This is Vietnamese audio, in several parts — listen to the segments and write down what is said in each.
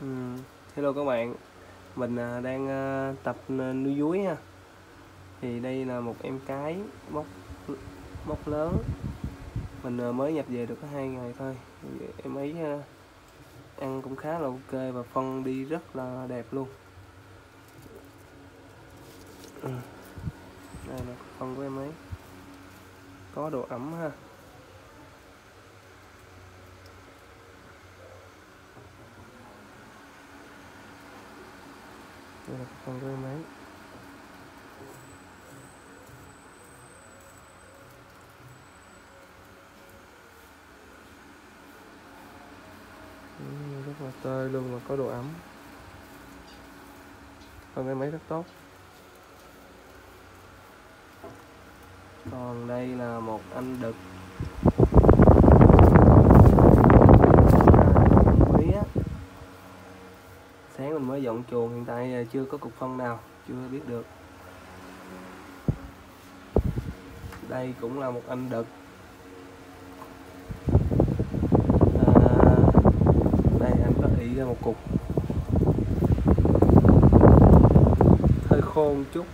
Ừ. Hello các bạn, mình à, đang à, tập à, nuôi dúi ha. Thì đây là một em cái móc móc lớn. Mình mới nhập về được có hai ngày thôi. Em ấy ăn cũng khá là ok và phân đi rất là đẹp luôn. Ừ. Đây là phân của em ấy. Có độ ẩm ha. Đây là phân của máy. Ừ, rất là tơi luôn và có độ ẩm phần em máy rất tốt. Còn đây là một anh đực. Sáng mình mới dọn chuồng hiện tại à, chưa có cục phân nào chưa biết được. Đây cũng là một anh đực. À, đây anh có ý ra một cục. Hơi khô một chút.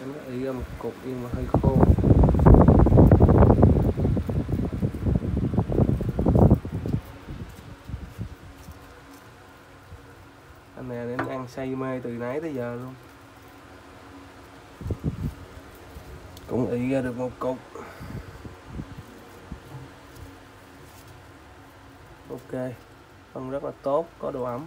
Anh có ý ra một cục nhưng mà hơi khô. Anh này đến ăn say mê từ nãy tới giờ luôn. Cũng ị ra được một cục. Ok phân rất là tốt, có độ ẩm.